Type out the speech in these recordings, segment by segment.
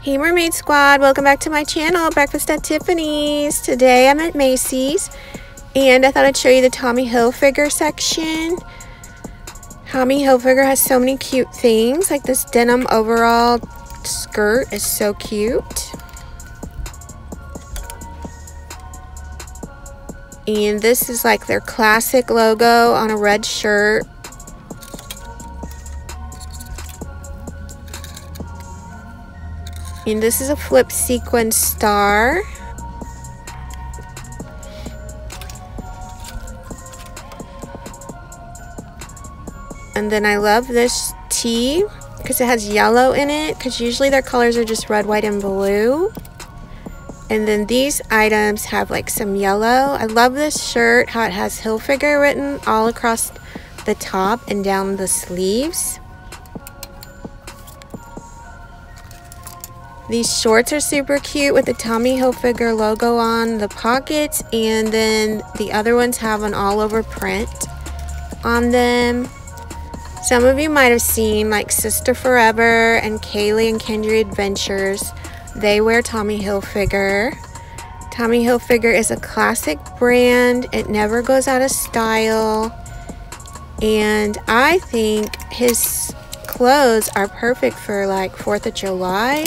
Hey Mermaid Squad, welcome back to my channel, Breakfast at Tiffany's. Today I'm at Macy's and I thought I'd show you the Tommy Hilfiger section. Tommy Hilfiger has so many cute things, like this denim overall skirt is so cute. And this is like their classic logo on a red shirt. And this is a flip sequin star. And then I love this tee because it has yellow in it because usually their colors are just red, white, and blue. And then these items have like some yellow. I love this shirt, how it has Hilfiger written all across the top and down the sleeves. These shorts are super cute with the Tommy Hilfiger logo on the pockets and then the other ones have an all over print on them. Some of you might have seen like Sister Forever and Kaylee and Kendra Adventures. They wear Tommy Hilfiger. Tommy Hilfiger is a classic brand. It never goes out of style. And I think his clothes are perfect for like 4th of July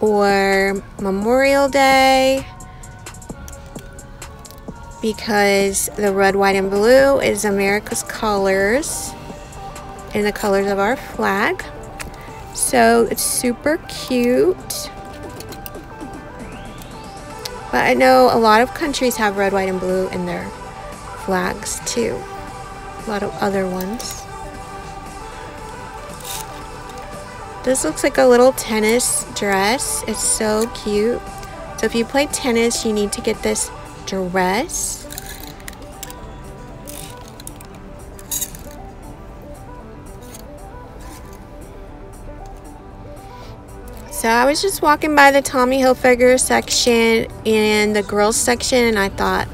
or Memorial Day because the red, white, and blue is America's colors and the colors of our flag. So it's super cute. But I know a lot of countries have red, white, and blue in their flags too. A lot of other ones. This looks like a little tennis dress. It's so cute. So if you play tennis, you need to get this dress. So I was just walking by the Tommy Hilfiger section and the girls section and I thought,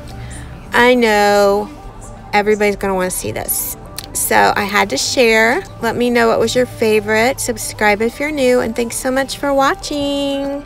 I know everybody's going to want to see this. So I had to share. Let me know what was your favorite. Subscribe if you're new and thanks so much for watching.